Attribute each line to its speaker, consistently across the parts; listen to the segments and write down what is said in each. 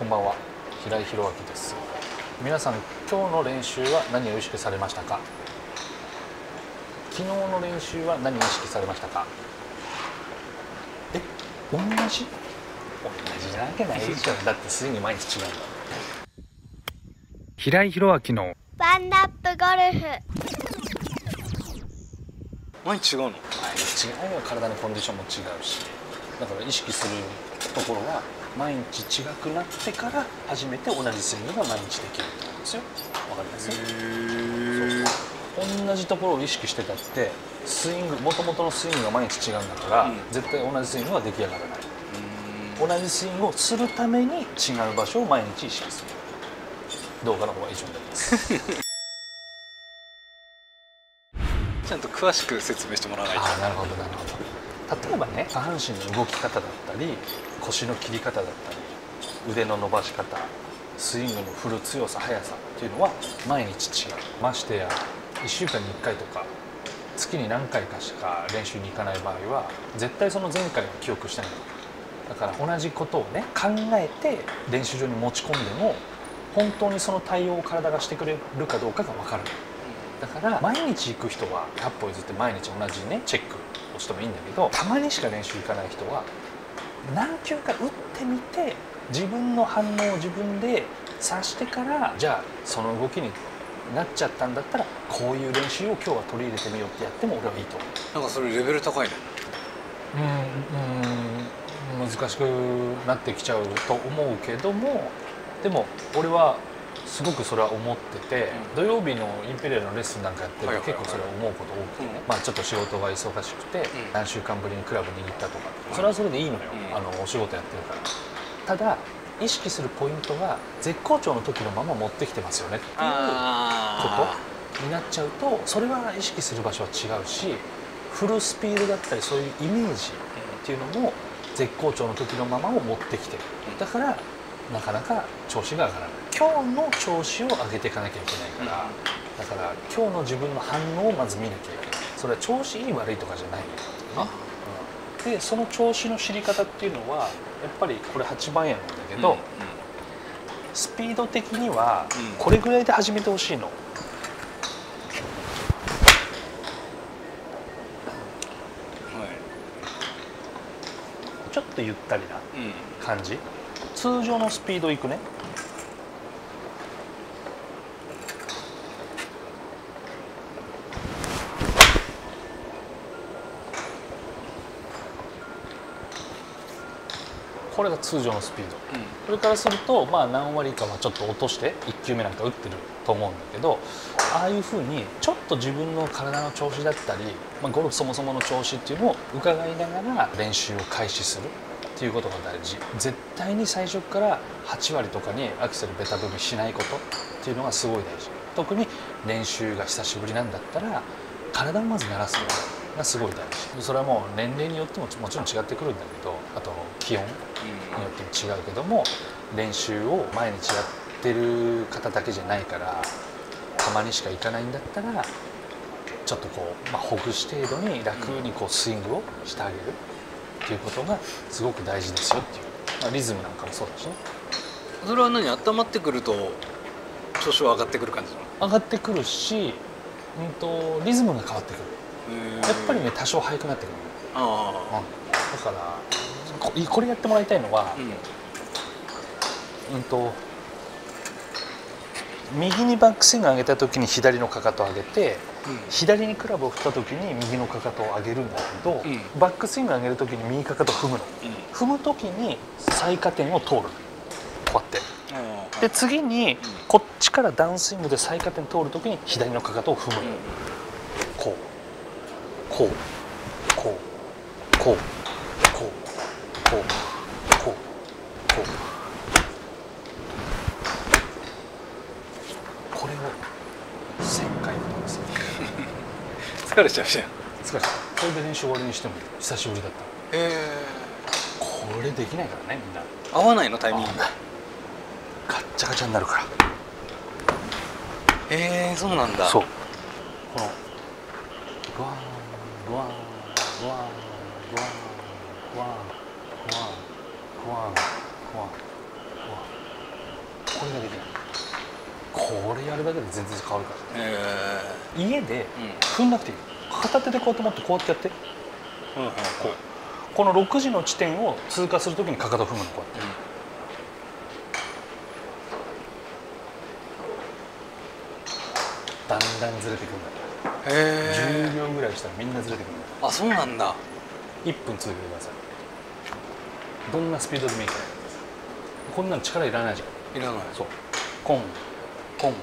Speaker 1: こんばんは。平井弘明です。皆さん今日の練習は何を意識されましたか？昨日の練習は何を意識されましたか？え同じ？同じなわけないでしょ。だってすでに毎日違う
Speaker 2: 平井弘明の
Speaker 3: ワンナップゴルフ。
Speaker 4: 毎日違うの、
Speaker 1: 毎日、違うよ。体のコンディションも違うし。だから意識するところは毎日違くなってから初めて同じスイングが毎日できるってことですよ。分かります？同じところを意識してたってスイングもともとのスイングが毎日違うんだから、
Speaker 4: うん、
Speaker 1: 絶対同じスイングは出来上がらない。同じスイングをするために違う場所を毎日意識する。動画の方は以上になります。
Speaker 4: ちゃんと詳しく説明してもらわないと。
Speaker 1: なるほどなるほど。例えばね下半身の動き方だったり腰の切り方だったり腕の伸ばし方スイングの振る強さ速さっていうのは毎日違う。ましてや1週間に1回とか月に何回かしか練習に行かない場合は絶対その前回は記憶してない。だから同じことをね考えて練習場に持ち込んでも本当にその対応を体がしてくれるかどうかが分からない。だから毎日行く人はタップ歩譲って毎日同じねチェック。落ちてもいいんだけどたまにしか練習行かない人は何球か打ってみて自分の反応を自分で察してからじゃあその動きになっちゃったんだったらこういう練習を今日は取り入れてみようってやっても俺はいいと思う。
Speaker 4: なんかそれレベル高いね。
Speaker 1: うんうん難しくなってきちゃうと思うけどもでも俺はすごくそれは思ってて、土曜日のインペリアルのレッスンなんかやってると結構それは思うこと多くてね、まあ、ちょっと仕事が忙しくて何週間ぶりにクラブに行ったとかそれはそれでいいのよ、あのお仕事やってるから。ただ意識するポイントは絶好調の時のまま持ってきてますよねっていうことになっちゃうとそれは意識する場所は違うしフルスピードだったりそういうイメージっていうのも絶好調の時のままを持ってきてる。だからなかなか調子が上がらない。今日の調子を上げていかなきゃいけないから、だから今日の自分の反応をまず見なきゃいけない。それは調子いい悪いとかじゃないよ。ね、うん、でその調子の知り方っていうのはやっぱりこれ8番やなんだけど、うんうん、スピード的にはこれぐらいで始めてほしいの、ちょっとゆったりな感じ、通常のスピードいくね。これが通常のスピード、うん、それからするとまあ何割かはちょっと落として1球目なんか打ってると思うんだけどああいうふうにちょっと自分の体の調子だったり、まあ、ゴルフそもそもの調子っていうのを伺いながら練習を開始する。っていうことが大事。絶対に最初から8割とかにアクセルベタ踏みしないことっていうのがすごい大事。特に練習が久しぶりなんだったら体をまず慣らすことがすごい大事。それはもう年齢によってももちろん違ってくるんだけどあと気温によっても違うけども練習を毎日やってる方だけじゃないからたまにしか行かないんだったらちょっとこう、まあ、ほぐし程度に楽にこうスイングをしてあげる。っていうことがすごく大事ですよっていう、まあ、リズムなんかもそうだしね。
Speaker 4: それは何？温まってくると調子は上がってくる感じ
Speaker 1: 上がってくるし、うんと、リズムが変わってくる。やっぱりね多少速くなってくる
Speaker 4: あ、
Speaker 1: うん、だからこれやってもらいたいのは、
Speaker 4: うん、
Speaker 1: うんと右にバックスイング上げた時に左のかかと上げて左にクラブを振った時に右のかかとを上げるんだけど、バックスイング上げる時に右かかとを踏むの、踏む時に最下点を通るこうやって。で次にこっちからダウンスイングで最下点通る時に左のかかとを踏む、こう。こう。こう。こう。こう。こう。こう。こう。
Speaker 4: 疲れちゃうじゃん。
Speaker 1: 疲れちゃう。これで練習終わりにしても久しぶりだった。
Speaker 4: ええ。
Speaker 1: ー、これできないからねみんな。
Speaker 4: 合わないのタイミング。
Speaker 1: がガッチャガチャになるから。
Speaker 4: ええー、そうなんだ。
Speaker 1: そう。このブワンブワンブワンブワンブワンブワンブワンブワンこれができないこれやるだけで全然変わるから、ね、
Speaker 4: えー、
Speaker 1: 家で踏んなくていい、うん片手でこうやって持ってこうやってやって、
Speaker 4: うんうん、
Speaker 1: こう。この6時の地点を通過するときにかかと踏むのこうやって。だんだんずれてくんだ。
Speaker 4: へ
Speaker 1: 10秒ぐらいしたらみんなずれてくるんだ。
Speaker 4: あそうなんだ。
Speaker 1: 1分続けてくださいどんなスピードでもいいから。こんなの力いらないじゃん。
Speaker 4: いらない。
Speaker 1: そう。コン。コン。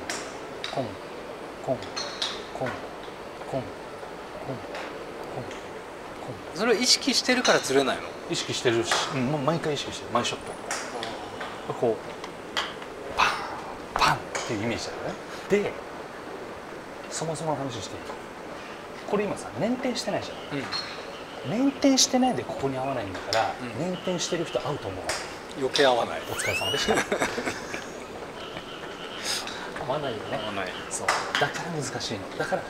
Speaker 1: コン。コン。コン。コン。
Speaker 4: それは意識してるからずれないの
Speaker 1: 意識してるし、うん、もう毎回意識してる毎ショットこうパンパンっていうイメージだよねでそもそもの話していいこれ今さ捻転してないじゃん。
Speaker 4: うん。
Speaker 1: 捻転してないでここに合わないん。だから、
Speaker 4: うん。
Speaker 1: 転してる人合うと思う
Speaker 4: 余計合わない
Speaker 1: お疲れ様でした合わないよね。そう。だから難しいの。だから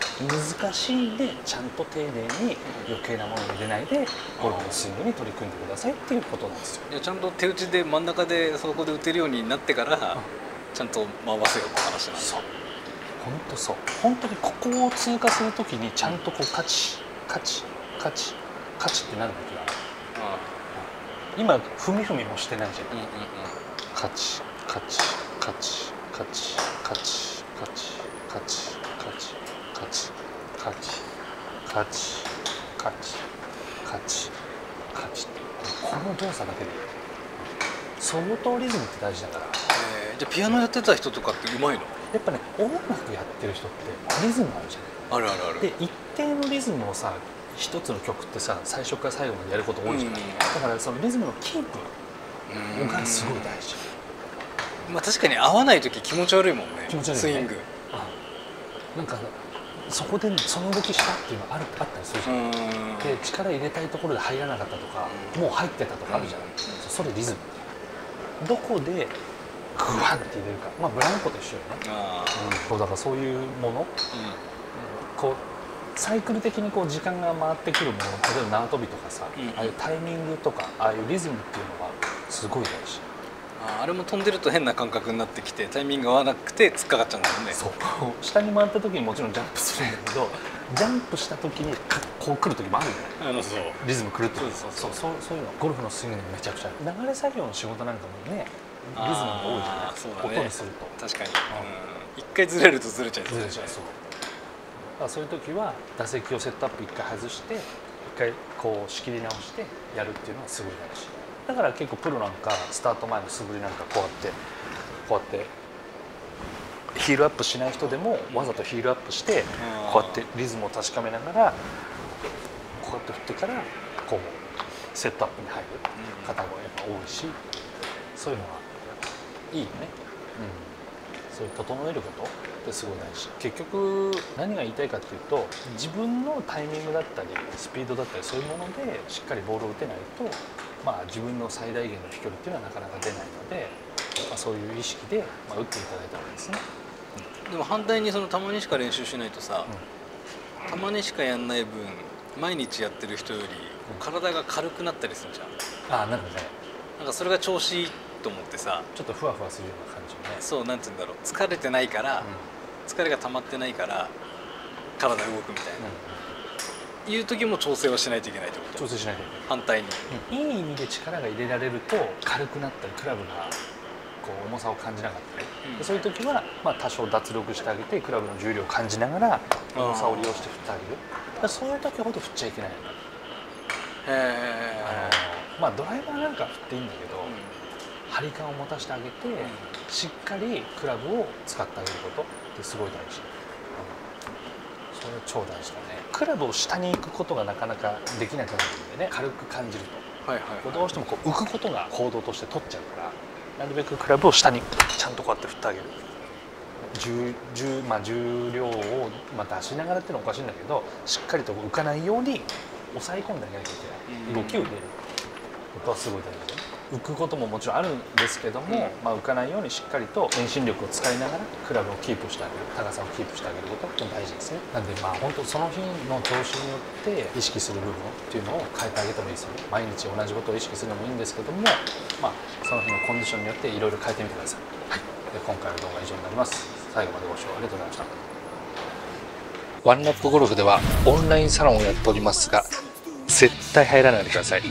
Speaker 1: 難しいんでちゃんと丁寧に余計なものを入れないでゴルフのスイングに取り組んでくださいっていうことなんですよ。
Speaker 4: いやちゃんと手打ちで真ん中でそこで打てるようになってからちゃんと回せよって話なんだ
Speaker 1: そう。本当そう。本当にここを通過するときにちゃんとこうカチカチカチカチってなるんだけど
Speaker 4: あ
Speaker 1: 今踏み踏みもしてないじゃん。
Speaker 4: あうんうんうん。
Speaker 1: カチカチカチカチカチカチカチカチカチカチカチカチカチカチこの動作だけで相当リズムって大事だから。
Speaker 4: えーじゃあピアノやってた人とかってうまいの？
Speaker 1: やっぱね音楽やってる人ってリズムあるじゃない。
Speaker 4: あるあるある。
Speaker 1: で一定のリズムをさ一つの曲ってさ最初から最後までやること多いじゃない、
Speaker 4: うん
Speaker 1: だからそのリズムのキープ
Speaker 4: うん。
Speaker 1: がすごい大事
Speaker 4: まあ確かに合わない時気持ち悪いもんね
Speaker 1: 気持ち悪いよね。
Speaker 4: スイング。
Speaker 1: なんかそこでその動きしたっていうのあるあったりするじゃん、
Speaker 4: うん。
Speaker 1: で力入れたいところで入らなかったとか、
Speaker 4: うん。
Speaker 1: もう入ってたとかあるじゃない、
Speaker 4: うん。
Speaker 1: それリズム。どこでグワンって入れるか。まあブランコと一緒よね、うだからそういうもの。
Speaker 4: あ
Speaker 1: こうサイクル的にこう時間が回ってくるもの。例えば縄跳びとかさ、
Speaker 4: うん。
Speaker 1: ああいうタイミングとかああいうリズムっていうのがすごい大事
Speaker 4: ああれも飛んでると変な感覚になってきてタイミング合わなくて突っかかっちゃうんだもんね。
Speaker 1: そう。下に回った時にもちろんジャンプするんだけどジャンプした時にかこう来る時もあるじゃない
Speaker 4: あのそう。
Speaker 1: リズム狂ってる
Speaker 4: そう
Speaker 1: そうそうそう。いうの。ゴルフのスイングにめちゃくちゃ。流れ作業の仕事なんかもねリズムが多いじゃない。
Speaker 4: ね。
Speaker 1: 音にすると。
Speaker 4: 確かに。うん。一回ずれるとずれちゃう
Speaker 1: ずれちゃうそう。だからそういう時は打席をセットアップ一回外して一回こう仕切り直してやるっていうのはすごい大事だから結構プロなんかスタート前の素振りなんかこうやってこうやってヒールアップしない人でもわざとヒールアップしてこうやってリズムを確かめながらこうやって振ってからこうセットアップに入る
Speaker 4: うん。
Speaker 1: 方もやっぱ多いしそういうのはいいよね、うん、そういう整えることってすごい大事。結局何が言いたいかっていうと自分のタイミングだったりスピードだったりそういうものでしっかりボールを打てないと、まあ、自分の最大限の飛距離っていうのはなかなか出ないので、まあ、そういう意識で、まあ、打っていただいたらいいですね。
Speaker 4: でも反対にそのたまにしか練習しないとさ、たまにしかやんない分毎日やってる人より体が軽くなったりするじゃん。
Speaker 1: ああなんかね。
Speaker 4: なんかそれが調子いいと思ってさ
Speaker 1: ちょっとふわふわするような感じのね。
Speaker 4: そうなんて言うんだろう。疲れてないから、疲れが溜まってないから体動くみたいな、いう時も調整はしないといけないってこと？
Speaker 1: 調整しないといけない。
Speaker 4: 反対に。
Speaker 1: いい意味で力が入れられると軽くなったりクラブがこう重さを感じなかったり、
Speaker 4: うん。
Speaker 1: でそういう時は、まあ、多少脱力してあげてクラブの重量を感じながら重さを利用して振ってあげる。そういう時ほど振っちゃいけない。の、
Speaker 4: へ
Speaker 1: あのまあドライバーなんか振っていいんだけど、
Speaker 4: う
Speaker 1: 張り感を持たせてあげて、しっかりクラブを使ってあげることってすごい大事、うん。それ超大事だねクラブを下に行くことがなかなかできなくなるんでね。軽く感じると。
Speaker 4: はいはい
Speaker 1: こうどうしてもこう浮くことが行動として取っちゃうから。なるべくクラブを下にちゃんとこうやって振ってあげる。重重,、まあ、重量を、まあ、出しながらっていうのはおかしいんだけどしっかりと浮かないように抑え込んであげなきゃいけない。動きを入れる。ことはすごい大事浮くことももちろんあるんですけども、
Speaker 4: うん。
Speaker 1: まあ、浮かないようにしっかりと遠心力を使いながらクラブをキープしてあげる。高さをキープしてあげることって大事ですね。なんでまあ本当その日の調子によって意識する部分っていうのを変えてあげてもいいですよね。毎日同じことを意識するのもいいんですけどもまあその日のコンディションによっていろいろ変えてみてください、はい。で今回の動画は以上になります。最後までご視聴ありがとうございました。ワンラップゴルフではオンラインサロンをやっておりますが絶対入らないでください